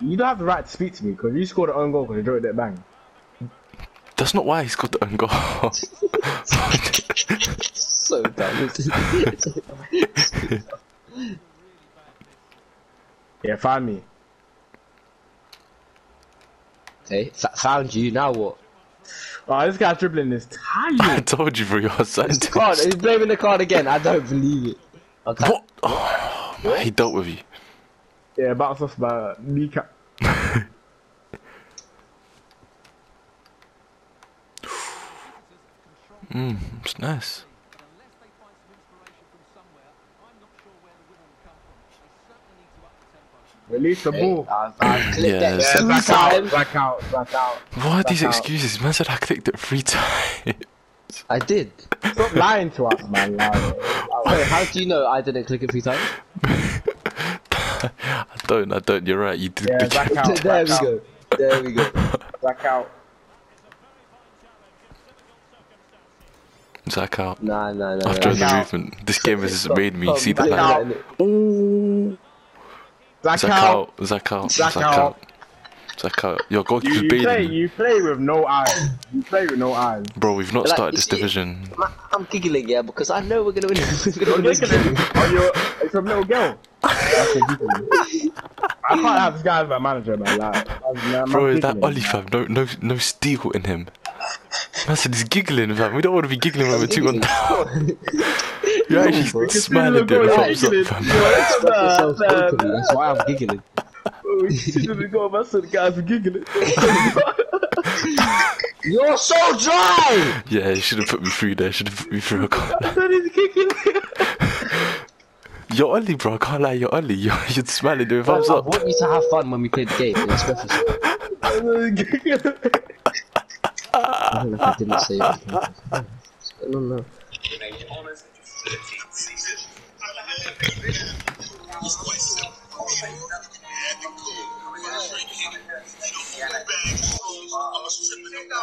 You don't have the right to speak to me because you scored an own goal because you drew it that bang. That's not why he scored the own goal. So dumb. Yeah, find me. okay, f- found you. Now what? Oh, this guy's dribbling is tired. I told you, bro, you're sent. Card. He's blaming the card again. I don't believe it. Okay. What? Oh, man, he dealt with you. Yeah, bounce off my kneecap. Mm, it's nice. Release the ball. I've, I've Yeah, that so- three back out, back out, back out. What are these Back out. excuses? Man said I clicked it three times. I did. Stop lying to us, man. Wait, how do you know I didn't click it three times? Don't, I don't. You're right. You did. yeah, back out, there back we out, go. There we go. back out. Zach out. Nah, nah, nah. After nah. the movement, this game has made me stop, see the back out. Ooh. Back, Zach out. out. Zach out. Zach Zach out. out. Zach out. Your You, goalkeeper's you play, you play with no eyes. You play with no eyes. Bro, we've not Like, started this division. I'm- I'm giggling, yeah, because I know we're gonna win. we're You're gonna win this giggling. game. Oh, it's a little girl. That's a giggling. I can't have this guy as my manager, man. Like, I'm, I'm Bro, is that giggling, Ole fam? No, no, no steel in him. Man said he's giggling, fam. We don't want to be giggling when we're two on down. You're actually You can see smiling, the doing a goal, thumbs up, fam. Express yourself Nah, nah, openly, That's why I'm giggling. You shouldn't go, man. So the guys are giggling. You're so dry. Yeah, you should have put me through there. Should have put me through a corner. That is giggling. You're Ole, bro. I can't lie. You're Ole. You're, you're smiling, doing thumbs I up. want you to have fun when we play the game. Express yourself. I don't know if I didn't say anything. I don't know. It's quite simple.